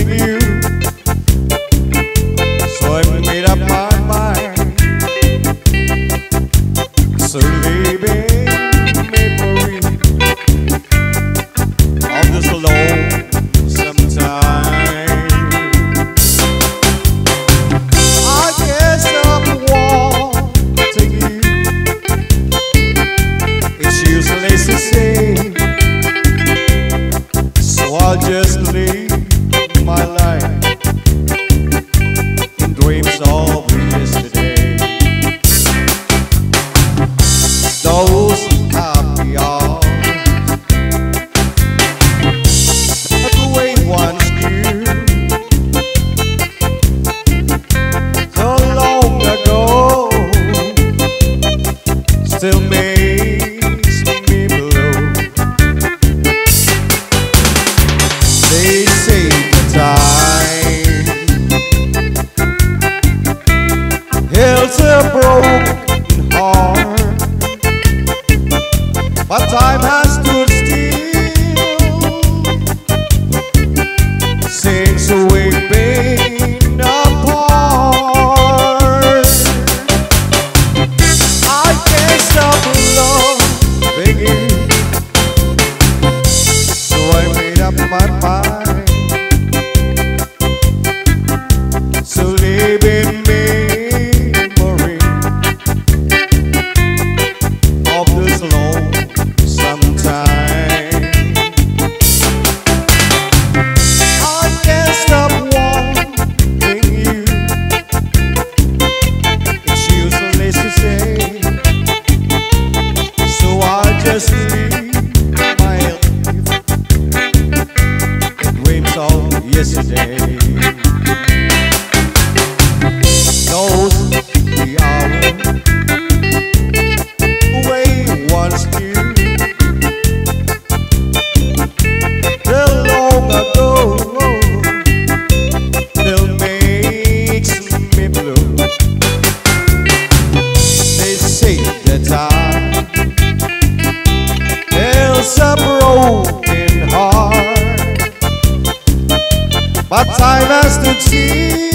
you. So I made up my mind. So leaving memory of this alone. I guess I'm. It's. So I'll just leave my life in dreams of yesterday. Those happy hours once knew so long ago still. Time has stood still since we've been apart. I can't stop loving you, so I made up my mind. Is a broken heart, but time has to change.